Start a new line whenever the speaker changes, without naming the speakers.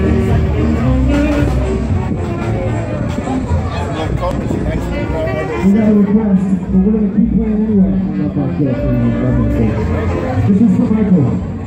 We got a request, but we're gonna keep playing anyway. This is for Michael.